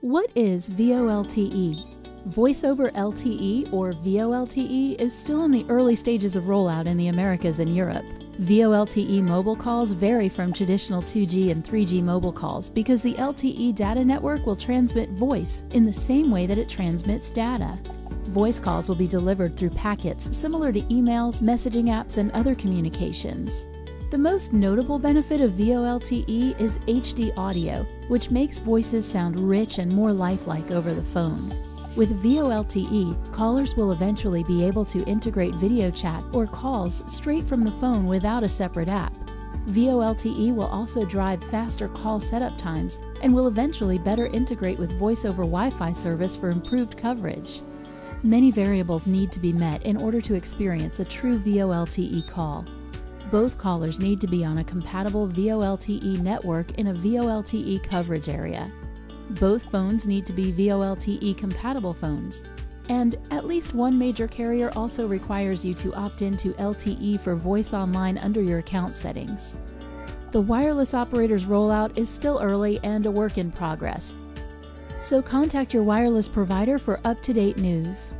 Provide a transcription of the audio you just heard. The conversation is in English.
What is VoLTE? Voice over LTE or VoLTE is still in the early stages of rollout in the Americas and Europe. VoLTE mobile calls vary from traditional 2G and 3G mobile calls because the LTE data network will transmit voice in the same way that it transmits data. Voice calls will be delivered through packets similar to emails, messaging apps, and other communications. The most notable benefit of VoLTE is HD audio, which makes voices sound rich and more lifelike over the phone. With VoLTE, callers will eventually be able to integrate video chat or calls straight from the phone without a separate app. VoLTE will also drive faster call setup times and will eventually better integrate with voice over Wi Fi service for improved coverage. Many variables need to be met in order to experience a true VoLTE call. Both callers need to be on a compatible VoLTE network in a VoLTE coverage area. Both phones need to be VoLTE compatible phones. And at least one major carrier also requires you to opt into LTE for voice online under your account settings. The wireless operator's rollout is still early and a work in progress. So contact your wireless provider for up to date news.